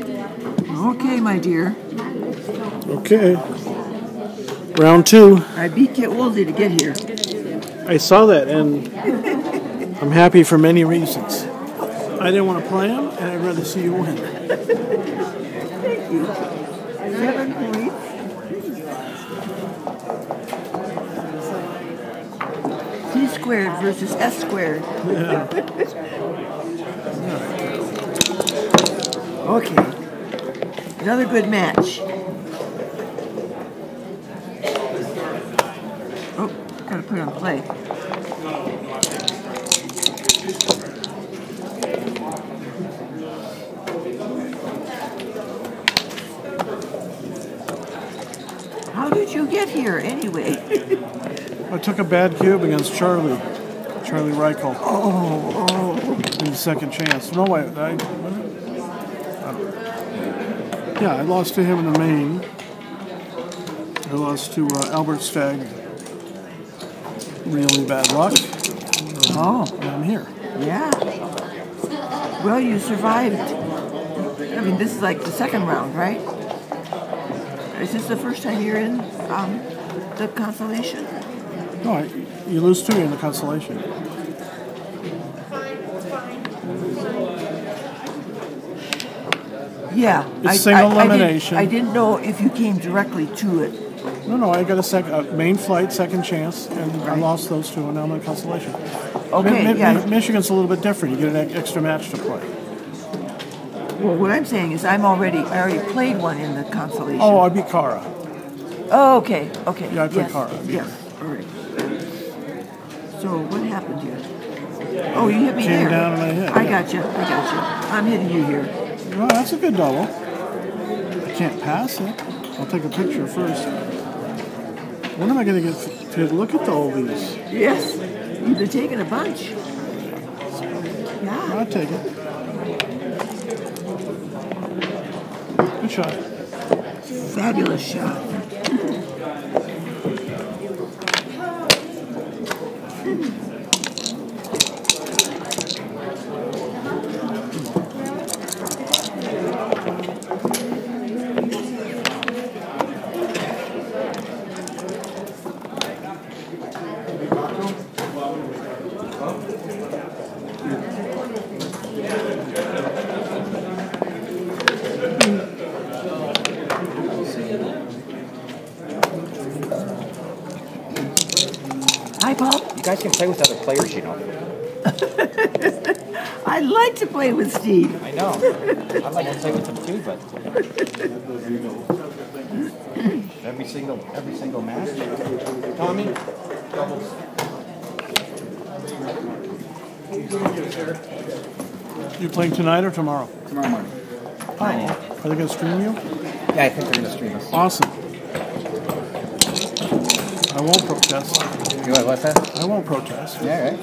Okay, my dear. Okay. Round two. I beat Kit Woolsey to get here. I saw that and I'm happy for many reasons. I didn't want to play him and I'd rather see you win. Thank you. Seven points. C squared versus S squared. okay. Another good match. Oh, gotta put it on play. How did you get here anyway? I took a bad cube against Charlie. Charlie Reichel. Oh, oh. In the second chance. No, I, I, yeah, I lost to him in the main. I lost to uh, Albert Steg. Really bad luck. Oh, And I'm here. yeah. Well, you survived. I mean, this is like the second round, right? Is this the first time you're in um, the consolation? No, I, you lose two in the consolation. Yeah. It's single I, elimination. I, didn't, I didn't know if you came directly to it. No, no, I got a second uh, main flight, second chance, and I lost those two, and now I'm in consolation. Okay, Mi- Mi- yeah. Mi- Michigan's a little bit different. You get an extra match to play. Well, what I'm saying is I'm already, I already played one in the consolation. Oh, I beat Kara. Oh, okay, okay. Yeah, I played yes, Cara. Yes, all right. So what happened here? Oh, you hit me Came there. down and I hit, I yeah. got you. I got you. I'm hitting you here. Well, that's a good double. I can't pass it. I'll take a picture first. When am I going to get to look at all these? Yes, you've been taking a bunch. Yeah. I'll take it. Good shot. Fabulous shot. Play with other players, you know. I'd like to play with Steve. I know. I'd like to play with them too, but every single every single match. Tommy, You playing tonight or tomorrow? tomorrow morning. Oh, are they going to stream you? Yeah, I think they're gonna stream us. Awesome. I won't protest. You want that? I won't protest. Yeah, right.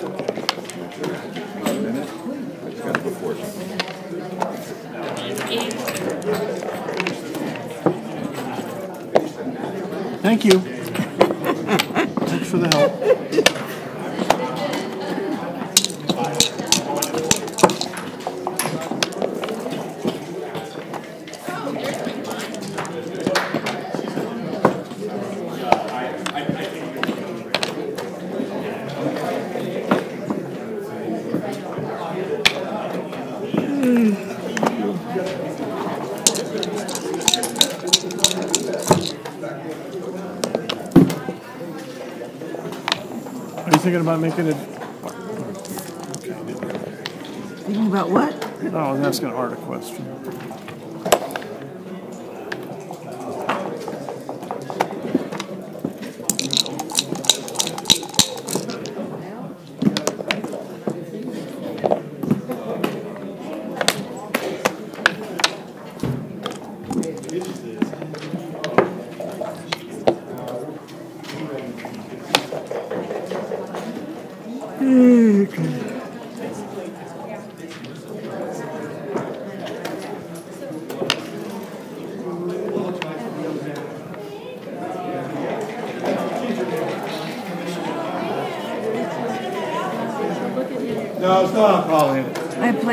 Thank you. Are you thinking about making it? Thinking about what? No, I was asking Art a question.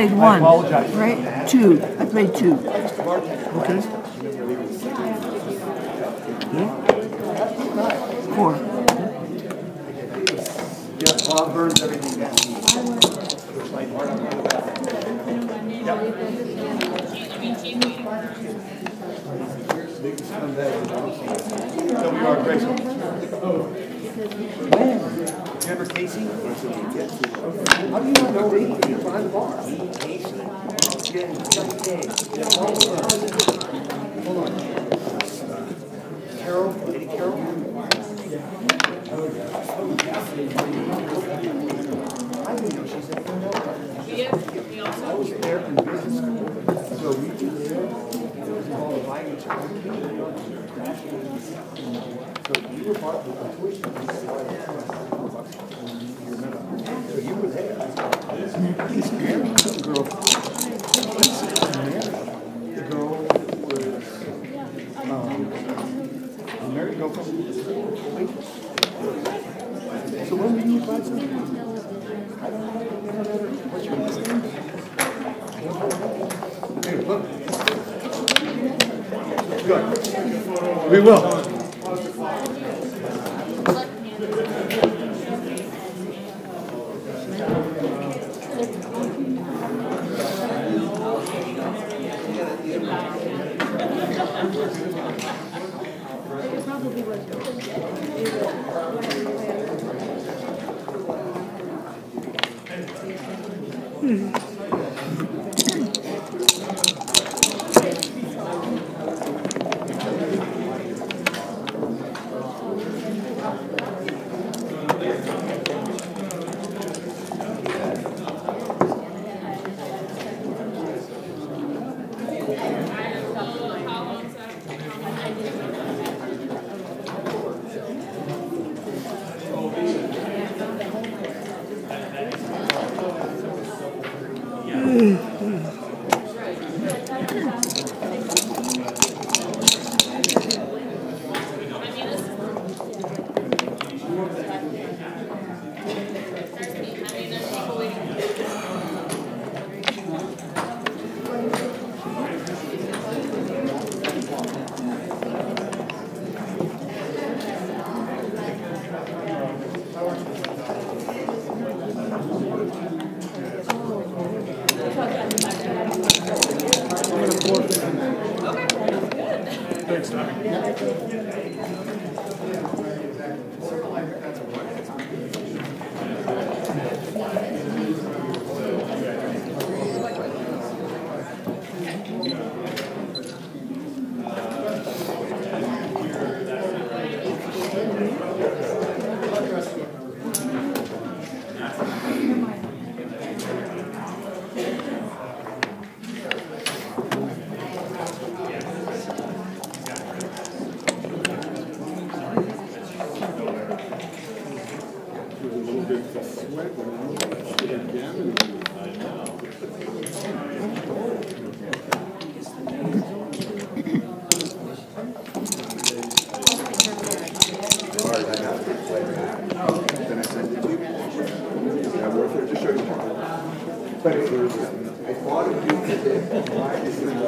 Played one. Right? Two. I played two. Okay. Yeah. Four. Yeah, Bob burns everything down. So we are grateful. Remember Casey? How do you not know me? You're behind the bar. Hold on. Carol, Lady Carol? I didn't know she's at Philadelphia. I was there in business school. So we were there. It was all inviting each other. So you were part of the tuition. But I thought of you today.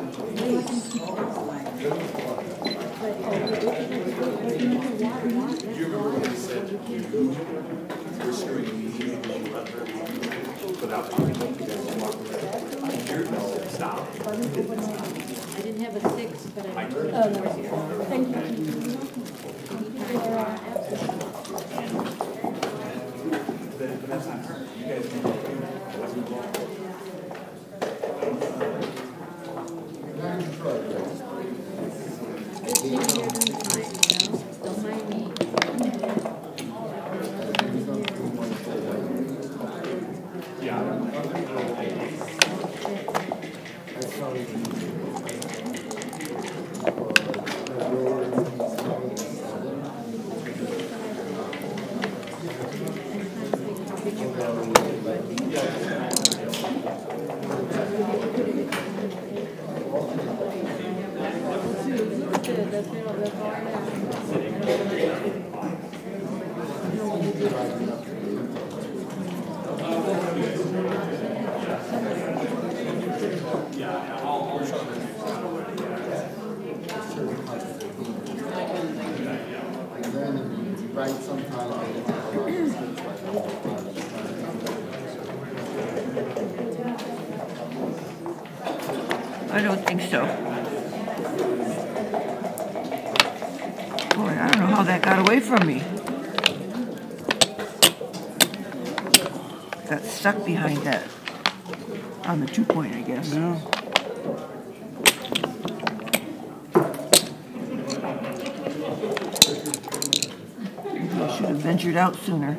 I didn't have a six, but I. Oh, no. Thank you. For, uh, absent. Fifteen years in time, you know, don't mind me. I don't think so. Boy, I don't know how that got away from me. Got stuck behind that on the two point, I guess. Yeah. I should have ventured out sooner.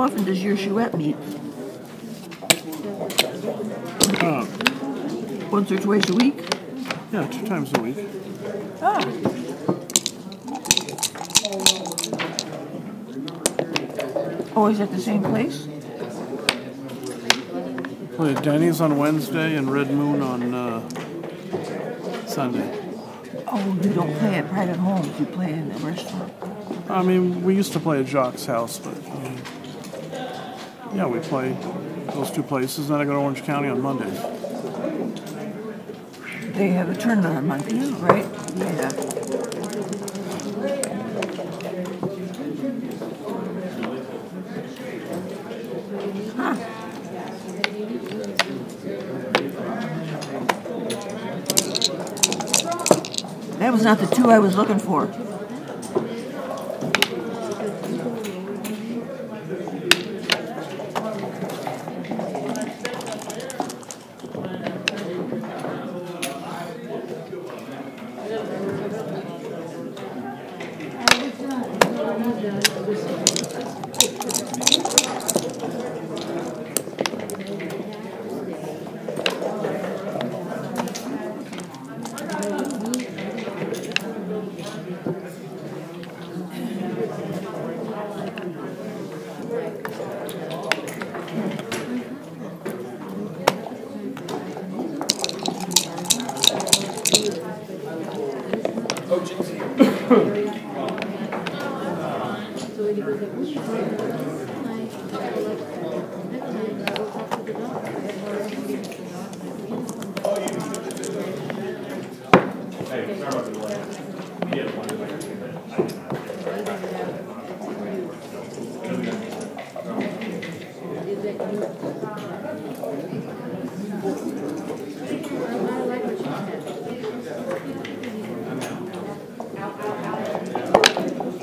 How often does your chouette meet? Uh, Once or twice a week? yeah, two times a week. Ah. Always at the same place? Play at Denny's on Wednesday and Red Moon on uh, Sunday. Oh, you don't play at private homes, you play in a restaurant. I mean, we used to play at Jock's house, but yeah, we play those two places. And then I go to Orange County on Mondays. They have a tournament on Monday, right? Yeah. That was not the two I was looking for.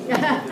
I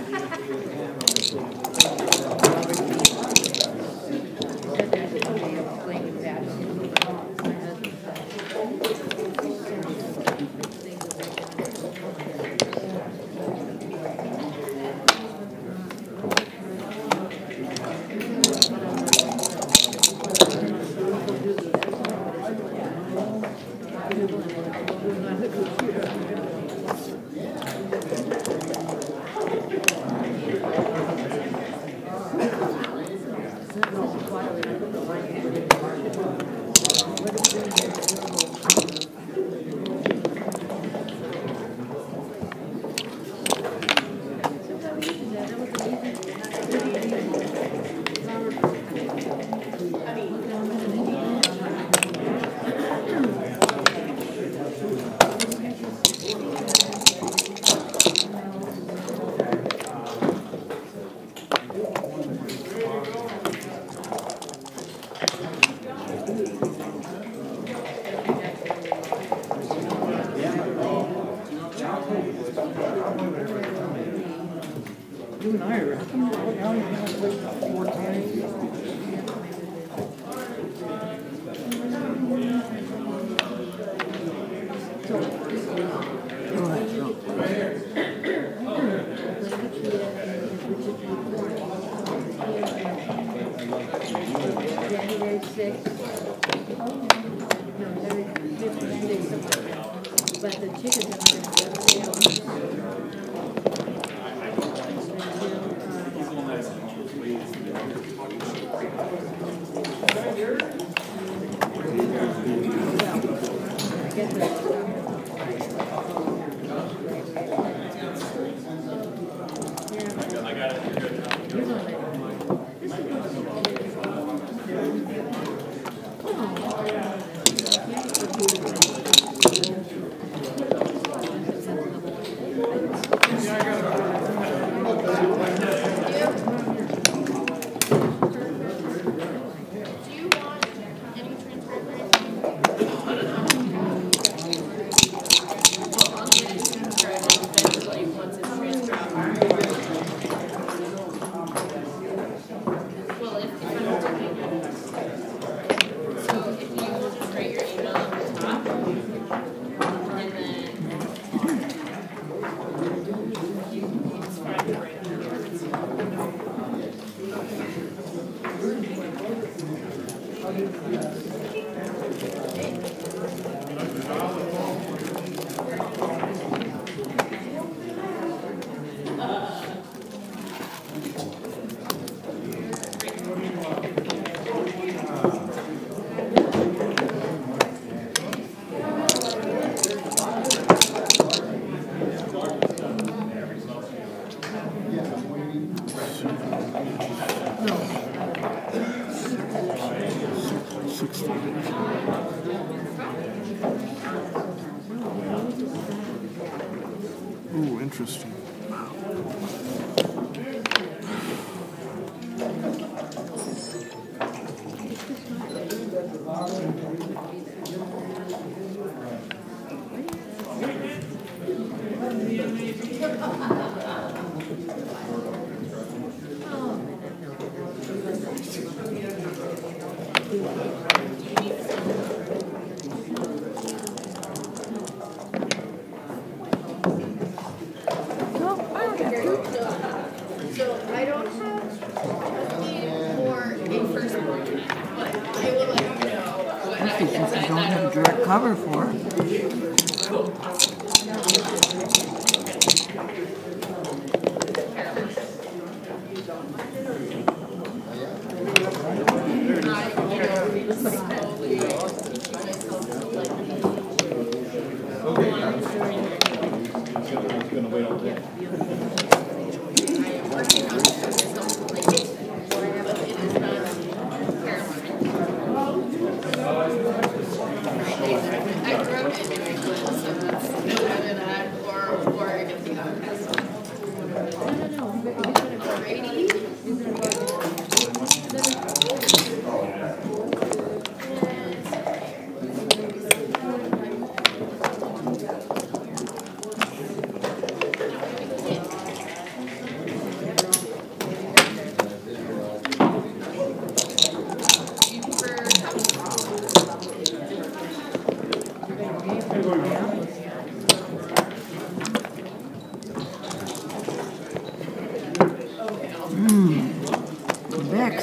since I don't have direct cover for it.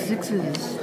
sixes.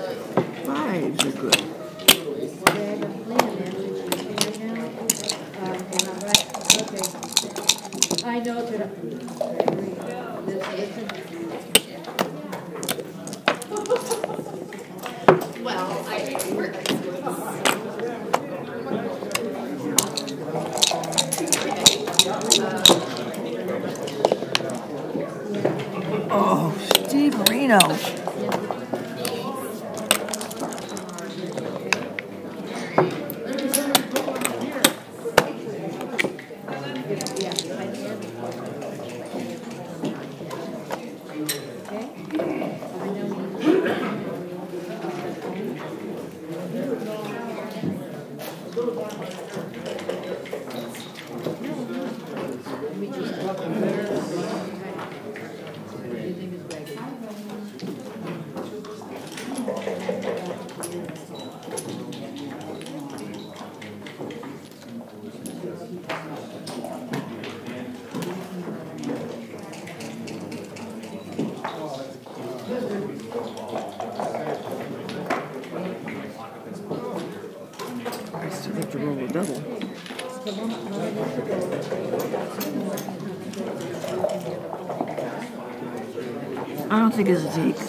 Rodrigues Veiga.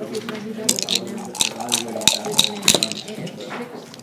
of the President of the United States and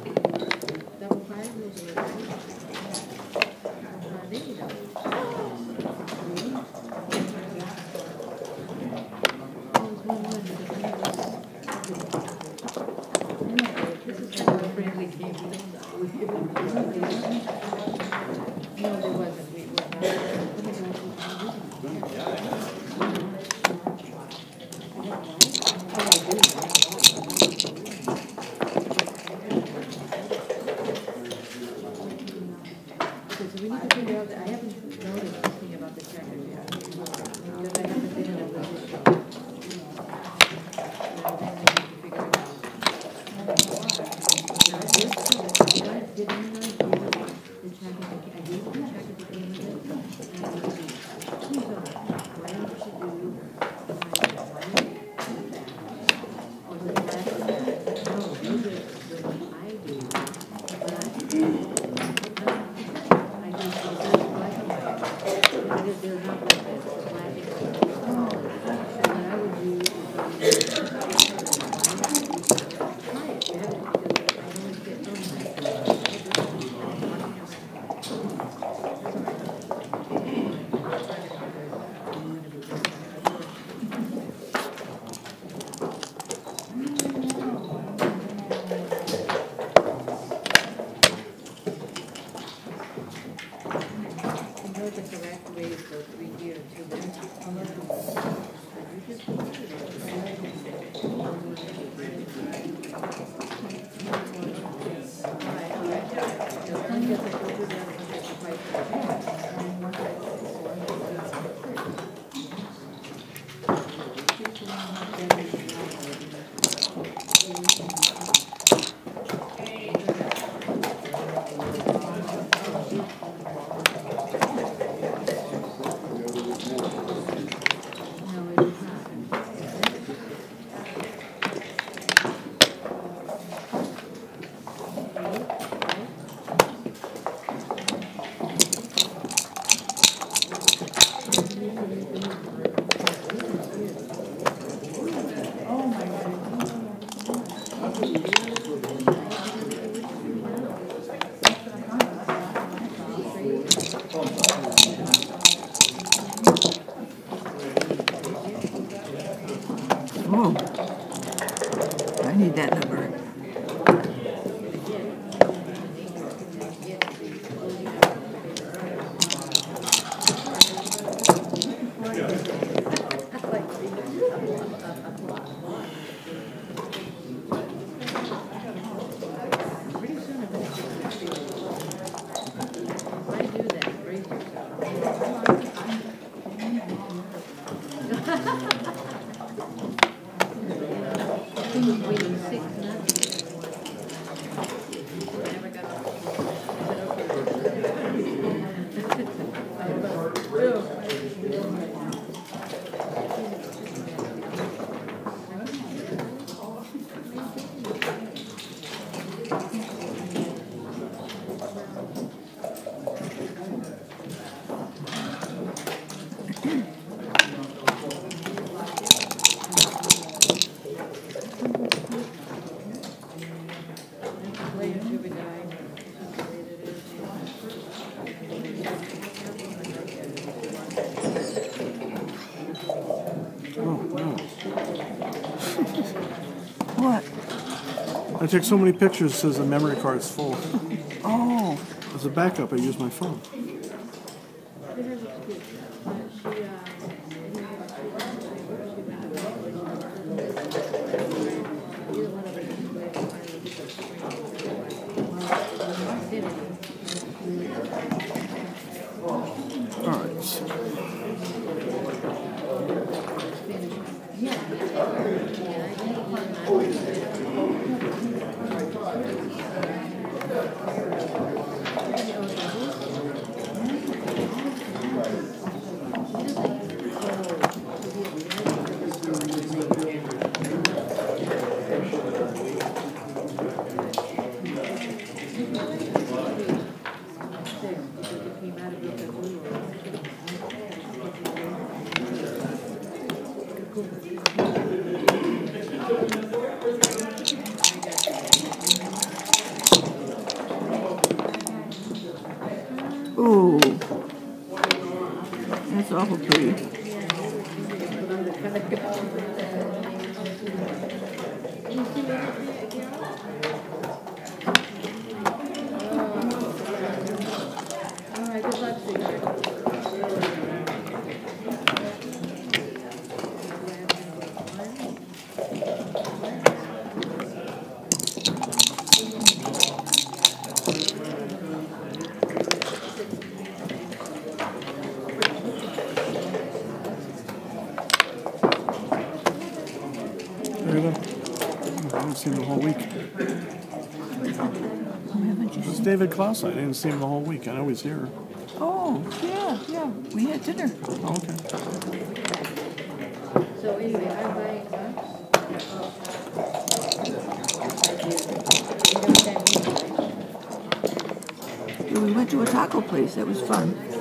ハハハハ! take so many pictures, it says the memory card's full. oh. As a backup, I use my phone. Klaus. I didn't see him the whole week. I know he's here. Oh, yeah, yeah. We had dinner. Oh, okay. So anyway, I'm buying lunch. Oh. We went to a taco place. That was fun.